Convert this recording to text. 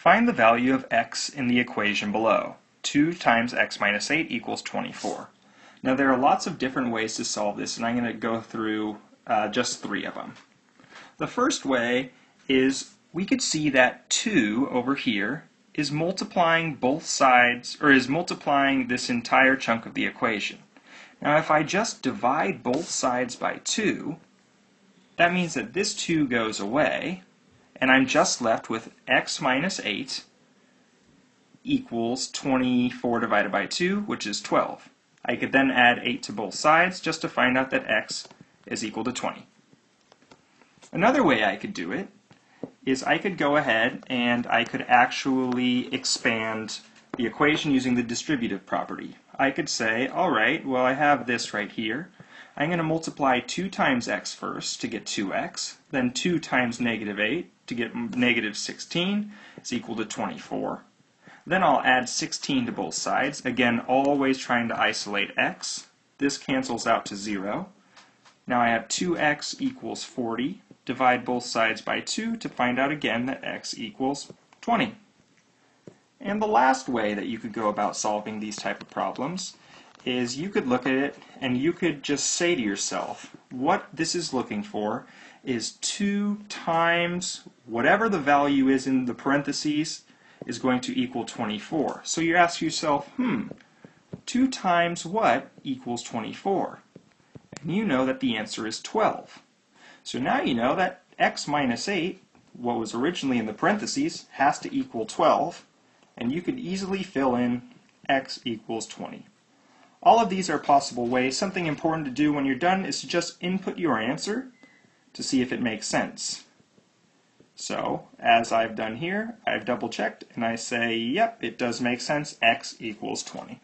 Find the value of x in the equation below. 2 times x minus 8 equals 24. Now there are lots of different ways to solve this, and I'm going to go through uh, just three of them. The first way is we could see that 2 over here is multiplying both sides, or is multiplying this entire chunk of the equation. Now if I just divide both sides by 2, that means that this 2 goes away, and I'm just left with x minus 8 equals 24 divided by 2, which is 12. I could then add 8 to both sides just to find out that x is equal to 20. Another way I could do it is I could go ahead and I could actually expand the equation using the distributive property. I could say, all right, well I have this right here. I'm going to multiply 2 times x first to get 2x, then 2 times negative 8 to get negative 16 is equal to 24. Then I'll add 16 to both sides, again always trying to isolate x. This cancels out to 0. Now I have 2x equals 40. Divide both sides by 2 to find out again that x equals 20. And the last way that you could go about solving these type of problems is you could look at it and you could just say to yourself, what this is looking for is 2 times whatever the value is in the parentheses is going to equal 24. So you ask yourself, hmm, 2 times what equals 24? And you know that the answer is 12. So now you know that x minus 8, what was originally in the parentheses, has to equal 12, and you could easily fill in x equals 20. All of these are possible ways. Something important to do when you're done is to just input your answer to see if it makes sense. So, as I've done here, I've double checked and I say, yep, it does make sense, x equals 20.